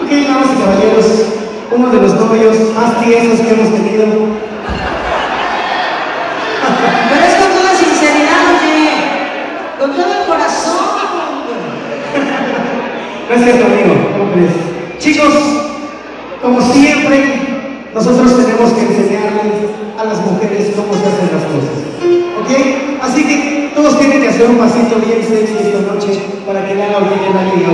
Ok, vamos y caballeros, uno de los novios más tiesos que hemos tenido. Pero es con toda sinceridad, ¿no? con todo el corazón. Gracias, amigo. Chicos, un pasito bien sexy esta noche para que le haga bien a alguien.